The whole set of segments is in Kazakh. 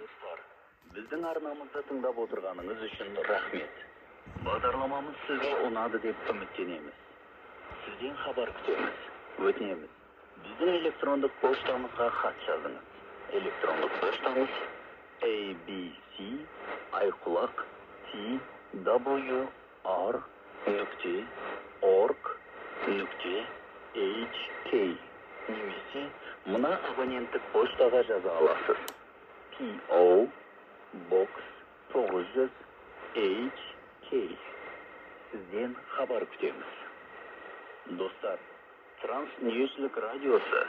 достар. Біздің арнамызды тыңдап отырғаныңыз үшін рахмет. Бағдарламамыз сізге ұнады деп үміттенеміз. Сізден хабар күтеміз. Өтінеміз. Біздің электрондық поштамызға хат жазыңыз. Электрондық поштамыз abc айқұлақ t w r нүкте org нүкте hk немесе мына абоненттік поштаға жаза аласыз. PO Box 900 HK сізден хабар күтеміз достар транс радиосы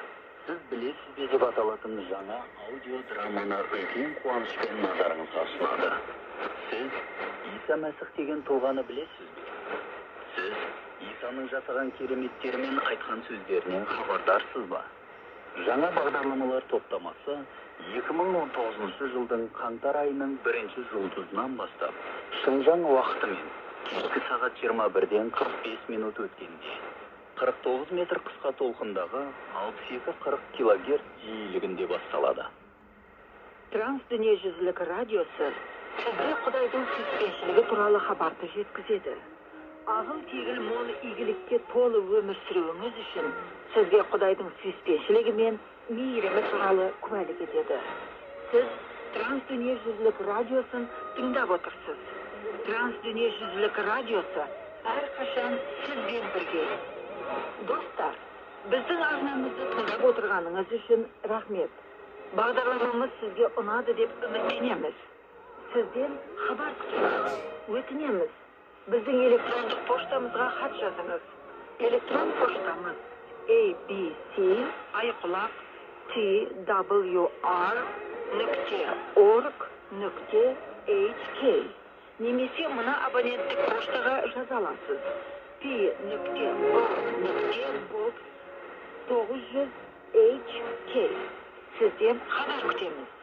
сіз білесіз бе деп аталатын жаңа аудиодраманы үлкен қуанышпен назарыңызға ұсынады сіз иса мәсіх деген тұлғаны білесіз бе сіз исаның жасаған кереметтері мен айтқан сөздерінен хабардарсыз ба? Жаңа бағдарламалар топтамасы 2019 жылдың қаңтар айының бірінші жұлдызынан бастап шыңжаң уақытымен кешкі сағат 21-ден 45 минут өткенде 49 метр қысқа толқындағы 62-40 килогерц жиілігінде басталады. Транс дүниежүзілік радиосы сізге құдайдың сүйіспеншілігі туралы хабарды жеткізеді. Ағыл тегіл мол игілікке толы өмір сүруіңіз үшін сізге құдайдың сүйіспеншілігі мен мейірімі туралы куәлік етеді сіз транс дүниежүзілік радиосын тыңдап отырсыз транс дүниежүзілік радиосы әрқашан сізбен бірге достар біздің арнамызды тыңдап отырғаныңыз үшін рахмет бағдарламамыз сізге ұнады деп үміттенеміз сізден хабар күтеміз өтінеміз біздің электрондық поштамызға хат жазыңыз. Электрон поштамыз. Abc айқұлақ. Twr нүкте. org нүкте hk немесе мына абоненттік поштаға жаза аласыз. P нүкте нүкте box тоғыз жүз hk сізден хабар күтеміз.